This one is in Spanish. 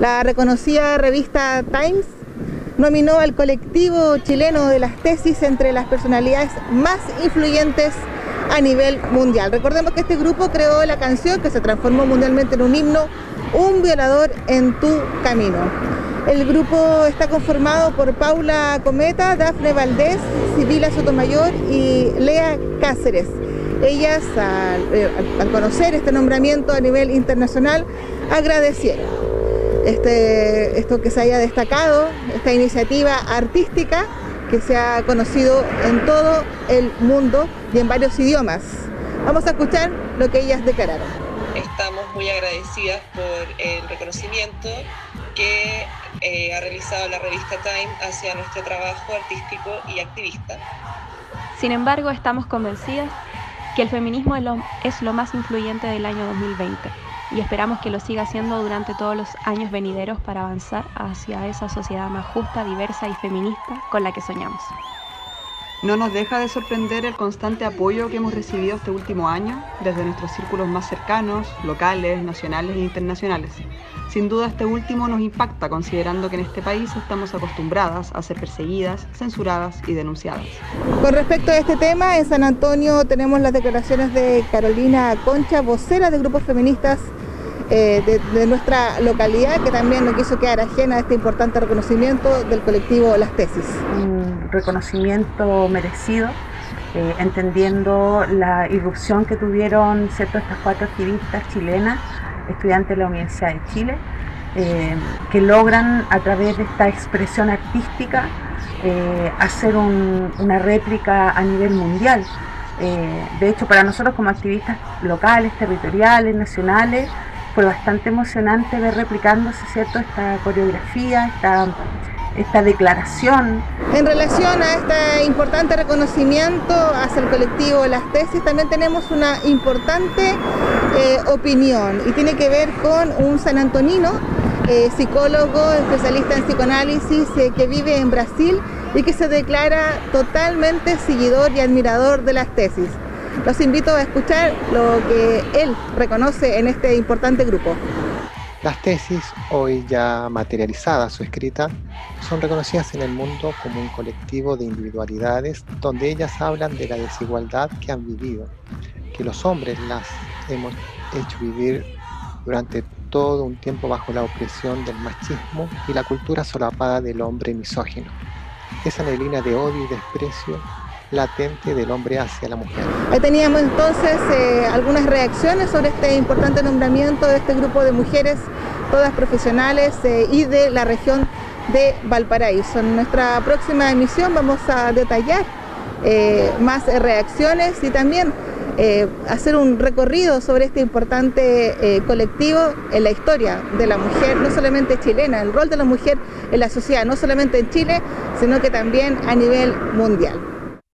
La reconocida revista Times nominó al colectivo chileno de las tesis entre las personalidades más influyentes a nivel mundial. Recordemos que este grupo creó la canción que se transformó mundialmente en un himno, Un violador en tu camino. El grupo está conformado por Paula Cometa, Dafne Valdés, Sibila Sotomayor y Lea Cáceres. Ellas, eh, al, conocer este nombramiento a nivel internacional, agradecieron este, esto que se haya destacado, esta iniciativa artística que se ha conocido en todo el mundo y en varios idiomas. Vamos a escuchar lo que ellas declararon. Estamos muy agradecidas por el reconocimiento que eh, ha realizado la revista Time hacia nuestro trabajo artístico y activista. Sin embargo, estamos convencidas que el feminismo es lo, más influyente del año 2020 y esperamos que lo siga siendo durante todos los años venideros para avanzar hacia esa sociedad más justa, diversa y feminista con la que soñamos. No nos deja de sorprender el constante apoyo que hemos recibido este último año desde nuestros círculos más cercanos, locales, nacionales e internacionales. Sin duda este último nos impacta considerando que en este país estamos acostumbradas a ser perseguidas, censuradas y denunciadas. Con respecto a este tema, en San Antonio tenemos las declaraciones de Carolina Concha, vocera de grupos feministas eh, de, nuestra localidad, que también no quiso quedar ajena a este importante reconocimiento del colectivo Las Tesis. Un reconocimiento merecido, eh, entendiendo la irrupción que tuvieron estas cuatro activistas chilenas, estudiantes de la Universidad de Chile, eh, que logran a través de esta expresión artística hacer una réplica a nivel mundial. de hecho, para nosotros como activistas locales, territoriales, nacionales, fue bastante emocionante ver replicándose ¿cierto? esta coreografía, esta, esta declaración. En relación a este importante reconocimiento hacia el colectivo Las Tesis, también tenemos una importante eh, opinión y tiene que ver con un san antonino, eh, psicólogo, especialista en psicoanálisis, eh, que vive en Brasil y que se declara totalmente seguidor y admirador de las tesis. Los invito a escuchar lo que él reconoce en este importante grupo. Las tesis, hoy ya materializadas o escritas, son reconocidas en el mundo como un colectivo de individualidades donde ellas hablan de la desigualdad que han vivido, que los hombres las hemos hecho vivir durante todo un tiempo bajo la opresión del machismo y la cultura solapada del hombre misógino. Esa neblina de odio y desprecio latente del hombre hacia la mujer. Ahí teníamos entonces eh, algunas reacciones sobre este importante nombramiento de este grupo de mujeres, todas profesionales eh, y de la región de Valparaíso. En nuestra próxima emisión vamos a detallar eh, más reacciones y también hacer un recorrido sobre este importante colectivo en la historia de la mujer, no solamente chilena, el rol de la mujer en la sociedad, no solamente en Chile, sino que también a nivel mundial.